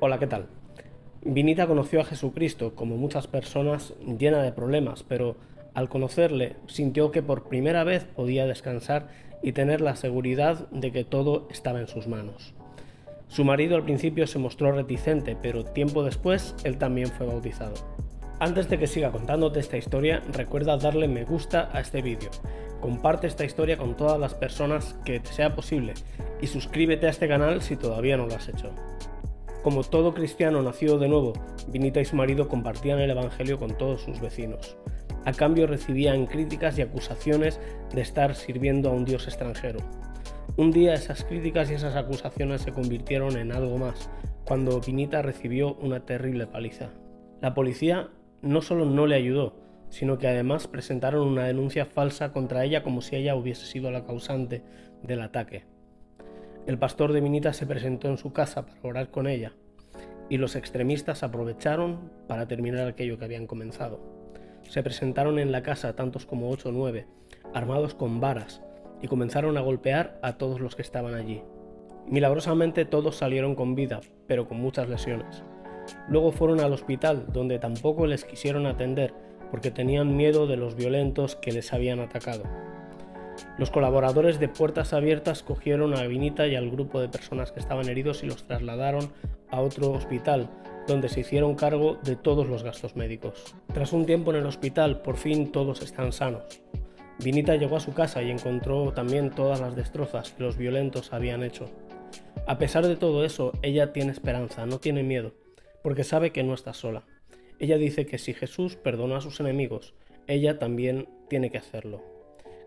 Hola, ¿qué tal? Vinita conoció a Jesucristo, como muchas personas, llena de problemas, pero al conocerle sintió que por primera vez podía descansar y tener la seguridad de que todo estaba en sus manos. Su marido al principio se mostró reticente, pero tiempo después él también fue bautizado. Antes de que siga contándote esta historia, recuerda darle me gusta a este vídeo. Comparte esta historia con todas las personas que te sea posible y suscríbete a este canal si todavía no lo has hecho. Como todo cristiano nacido de nuevo, Vinita y su marido compartían el Evangelio con todos sus vecinos. A cambio recibían críticas y acusaciones de estar sirviendo a un dios extranjero. Un día esas críticas y esas acusaciones se convirtieron en algo más, cuando Vinita recibió una terrible paliza. La policía no solo no le ayudó, sino que además presentaron una denuncia falsa contra ella como si ella hubiese sido la causante del ataque. El pastor de Minita se presentó en su casa para orar con ella, y los extremistas aprovecharon para terminar aquello que habían comenzado. Se presentaron en la casa tantos como ocho o nueve, armados con varas, y comenzaron a golpear a todos los que estaban allí. Milagrosamente todos salieron con vida, pero con muchas lesiones. Luego fueron al hospital, donde tampoco les quisieron atender porque tenían miedo de los violentos que les habían atacado. Los colaboradores de Puertas Abiertas cogieron a Vinita y al grupo de personas que estaban heridos y los trasladaron a otro hospital, donde se hicieron cargo de todos los gastos médicos. Tras un tiempo en el hospital, por fin todos están sanos. Vinita llegó a su casa y encontró también todas las destrozas que los violentos habían hecho. A pesar de todo eso, ella tiene esperanza, no tiene miedo porque sabe que no está sola. Ella dice que si Jesús perdonó a sus enemigos, ella también tiene que hacerlo.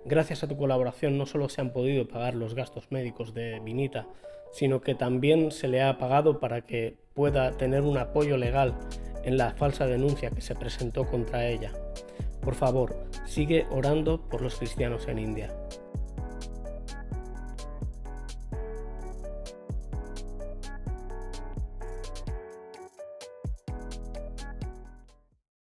Gracias a tu colaboración no solo se han podido pagar los gastos médicos de Vinita, sino que también se le ha pagado para que pueda tener un apoyo legal en la falsa denuncia que se presentó contra ella. Por favor, sigue orando por los cristianos en India.